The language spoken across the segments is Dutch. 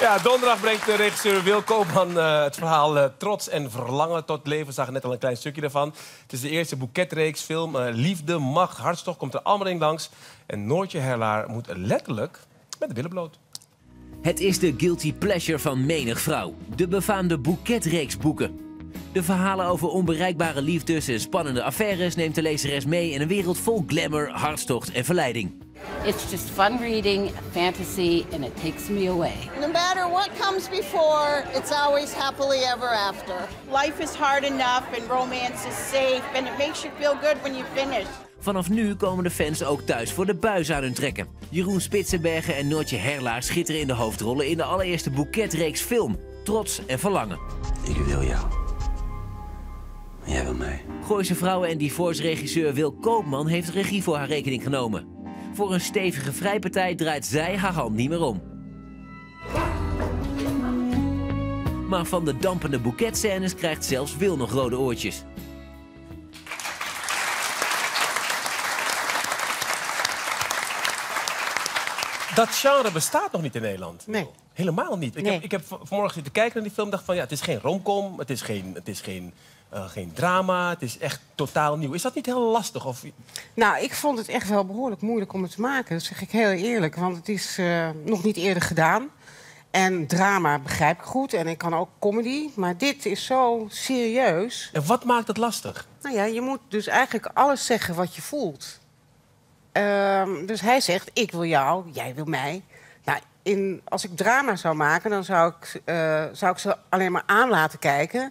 Ja, donderdag brengt de regisseur Wil Koopman uh, het verhaal uh, Trots en Verlangen tot leven. Zagen net al een klein stukje ervan. Het is de eerste boeketreeks film. Uh, liefde, macht, hartstocht komt er allemaal in langs. En Noortje Herlaar moet letterlijk met de billen bloot. Het is de guilty pleasure van menig vrouw. De befaamde boeketreeks boeken. De verhalen over onbereikbare liefdes en spannende affaires neemt de lezeres mee in een wereld vol glamour, hartstocht en verleiding. It's just fun reading, fantasy, and it takes me away. No matter what comes before, it's always happily ever after. Life is hard enough and romance is safe and it makes you feel good when you finish. Vanaf nu komen de fans ook thuis voor de buis aan hun trekken. Jeroen Spitsenbergen en Noortje Herlaar schitteren in de hoofdrollen in de allereerste boeketreeks film. Trots en Verlangen. Ik wil jou. Jij wil mij. Gooise vrouwen en divorce-regisseur Wil Koopman heeft regie voor haar rekening genomen. Voor een stevige vrijpartij draait zij haar hand niet meer om. Maar van de dampende boeketscènes krijgt zelfs Wil nog rode oortjes. Dat genre bestaat nog niet in Nederland. Nee. Helemaal niet. Ik, Nee. heb, ik heb vanmorgen zitten kijken naar die film en dacht van... ja, het is geen romcom, het is geen, het is geen, eh, geen drama, het is echt totaal nieuw. Is dat niet heel lastig? Of... Nou, ik vond het echt wel behoorlijk moeilijk om het te maken. Dat zeg ik heel eerlijk, want het is eh, nog niet eerder gedaan. En drama begrijp ik goed en ik kan ook comedy. Maar dit is zo serieus. En wat maakt het lastig? Nou ja, je moet dus eigenlijk alles zeggen wat je voelt. Ehm, dus hij zegt, ik wil jou, jij wil mij. Nou, in, als ik drama zou maken, dan zou ik, eh, zou ik ze alleen maar aan laten kijken.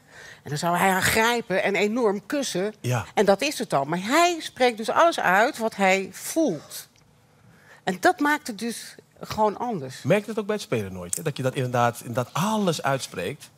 En dan zou hij haar grijpen en enorm kussen. Ja. En dat is het dan. Maar hij spreekt dus alles uit wat hij voelt. En dat maakt het dus gewoon anders. Merk je dat ook bij het spelen nooit? hè? Dat je dat inderdaad, inderdaad alles uitspreekt?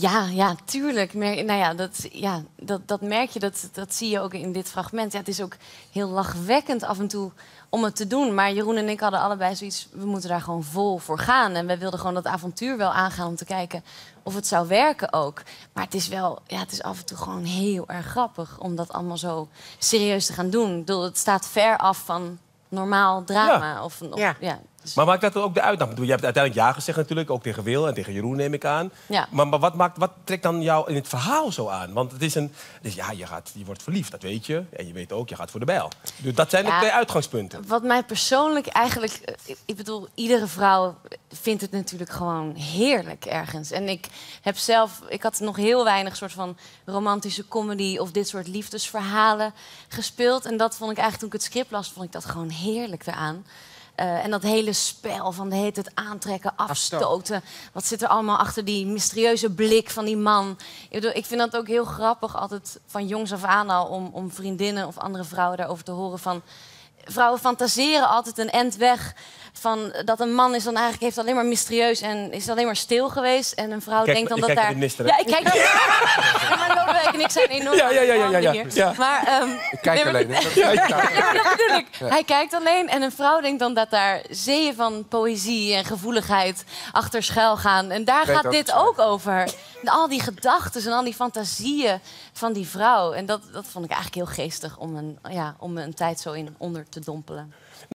Ja, ja, tuurlijk. Mer nou ja, dat, ja dat, dat merk je, dat, dat zie je ook in dit fragment. Ja, het is ook heel lachwekkend af en toe om het te doen. Maar Jeroen en ik hadden allebei zoiets, we moeten daar gewoon vol voor gaan. En wij wilden gewoon dat avontuur wel aangaan om te kijken of het zou werken ook. Maar het is wel, ja, het is af en toe gewoon heel erg grappig om dat allemaal zo serieus te gaan doen. Ik bedoel, het staat ver af van normaal drama. Of, of, Ja. ja. Dus- Maar maakt dat ook de uitdaging? Je hebt uiteindelijk ja gezegd natuurlijk, ook tegen Wil en tegen Jeroen neem ik aan. Ja. Maar, maar wat, maakt, wat trekt dan jou in het verhaal zo aan? Want het is een, is, ja, je, gaat, je wordt verliefd, dat weet je. En je weet ook, je gaat voor de bijl. Dus dat zijn de Ja. twee uitgangspunten. Wat mij persoonlijk eigenlijk... ik- Ik bedoel, iedere vrouw vindt het natuurlijk gewoon heerlijk ergens. En ik heb zelf... Ik had nog heel weinig soort van romantische comedy... of dit soort liefdesverhalen gespeeld. En dat vond ik eigenlijk, toen ik het script las... vond ik dat gewoon heerlijk eraan. Eh, en dat hele spel van de hele tijd aantrekken, afstoten. Wat zit er allemaal achter die mysterieuze blik van die man? Ik, bedoel, ik vind dat ook heel grappig, altijd van jongs af aan al... om, om vriendinnen of andere vrouwen daarover te horen van... Vrouwen fantaseren altijd een end weg van dat een man is dan eigenlijk heeft alleen maar mysterieus en is alleen maar stil geweest en een vrouw Kijk, denkt dan dat daar de minister, ja ik kijk ja, maar En ik zijn enorm Ja, ja, ja, ja, ja, ja. hier. Ja. maar ehm, Ik kijk nee, alleen. hè. Dat weet ik ja, dat bedoel ik. Hij kijkt alleen en een vrouw denkt dan dat daar zeeën van poëzie en gevoeligheid achter schuil gaan. En daar gaat ook dit ook over. En al die gedachten en al die fantasieën van die vrouw. En dat, dat vond ik eigenlijk heel geestig om, een, ja, om me een tijd zo in onder te dompelen.